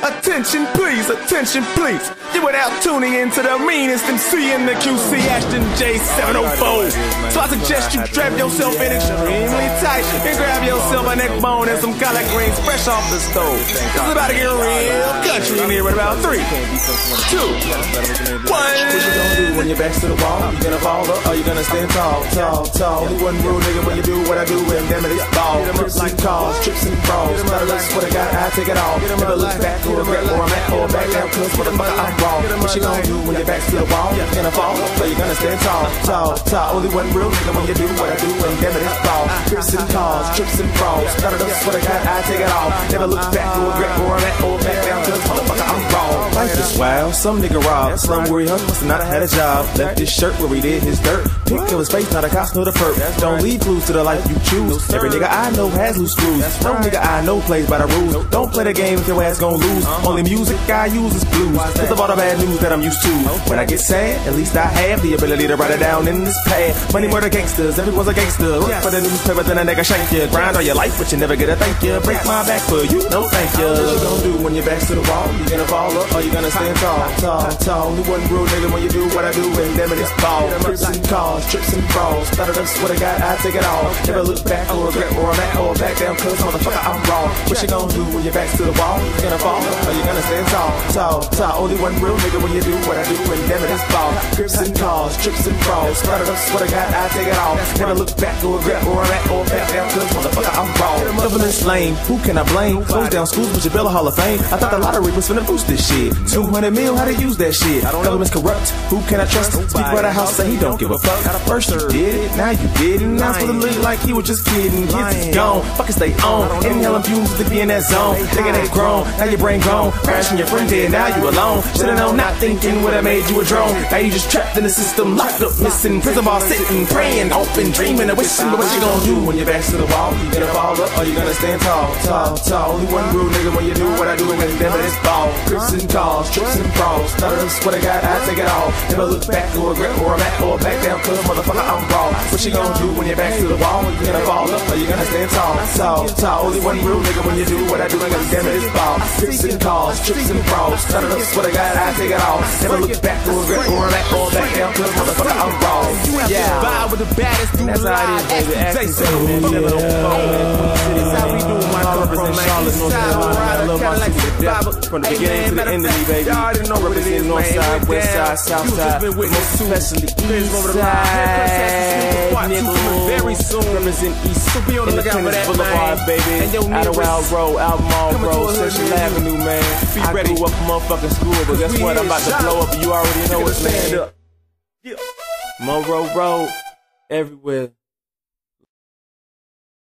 Attention please, attention please. You are now tuning into the meanest MC in the QC Ashton J704. So I suggest you strap yourself in extremely tight and grab yourself a neck bone and some collard greens fresh off the stove. It's about to get real country in here in about three, two, one. What you gonna do when your back's to the wall? You gonna fall up or you gonna stand tall, tall, tall? Only one rule, nigga, when you do what I do, and damn it, it's ball. Trips and calls, trips and falls. Look what I got, I take it all. Never look back or regret where I'm at or back down, cause motherfucker, I'm wrong. What you gonna do when your back's to the wall? You gonna fall so you're gonna stand tall, tall, tall? Only one real nigga, when you do what I do, and damn it, it's ball. Trips and calls, trips and falls. Better look what I got, I take it all. Never look back or regret where I'm at or back down, cause motherfucker, I'm wrong. Life is wild, some nigga robbed, some where he hung, must have not had a job. Left his shirt where he did his dirt. Pick of his face, not a cops, nor the perp. Don't leave clues to the life you choose. Every nigga I know has loose screws. No nigga I know plays by the rules. Don't play the game if your ass gon' lose. Uh-huh. Only music I use is blues. Cause of all the bad news that I'm used to. When I get sad, at least I have the ability to write it down in this pad. Money murder gangsters, everyone's a gangster. Work for the newspaper, then a nigga shank you. Grind all your life, but you never get a thank you. Break my back for you, no thank you. What you gonna do when your back's to the wall? You gonna fall up or you gonna stand tall, tall, tall? Only one rule, nigga, when you do what I do, and damn it, it's ball. Trips and calls, trips and falls. Started up, what I got, I take it all. Never look back or regret where I'm at or back down, cause motherfucker, I'm wrong. What you gonna do when your back's to the wall? You gonna fall or you gonna stand tall, tall, tall? Only one real nigga when you do what I do, and damn it, it's ball. Trips and calls, trips and falls. Started up, what I got, I take it all. Never look back or regret where I'm at or back down, cause motherfucker, I'm wrong. Government's lame, who can I blame? Close down schools, but you build a hall of fame. I thought the lottery was finna boost this shit. 200 mil, how to use that shit? Government's corrupt, who can I trust? Speak by the house, say he don't give a fuck. First you did it, now you did it. Now it's for the look like he was just kidding. Kids is gone, fuck is they own. Inhaling fumes to be in that zone. Thinking they grown, now your brain gone. Crashing your friend dead, now you alone. Should've known, not thinking would have made you a drone. Now you just trapped in the system, locked up, missing. Prison ball sitting, praying, hoping, dreaming, and wishing. But what you gonna do when your back's to the wall? You gonna fall up or you gonna stand tall, tall, tall? Only one rule, nigga, when you do what I do, and never this ball. Trips and calls, trips and frauds. None this what I got, I take it all. Never look back or regret where I'm at or back down, cause motherfucker, I'm wrong. What you gonna do when your back's to the wall? You gonna fall up or you gonna stand tall, tall, tall? Only one rule, nigga, when you do what I do, and it, it's ball. Trips and calls, trips and frauds. None of this what I got, I take it all. Never look back or regret I'm at or back down, cause motherfucker, I'm wrong. Yeah. Vibe with the baddest dude That's how it is, baby. Ashton Ashton J704. That's how we do it, my represent Charlotte, North Carolina. I love my city to death. From the beginning to the end of me, baby. y'all already know what it Represent north side, It west side, south side, been but witness most to especially east over the line. Here comes Texas side. Part Coming soon. Represent east. So be on the lookout for that, Boulevard, man. baby. And your Adderall Road, Albemarle Road, Central. Avenue, man. Be I ready. grew up in motherfucking school, but guess what? I'm about to blow up, you already know it, Stand man. up. Yeah. Monroe Road, everywhere.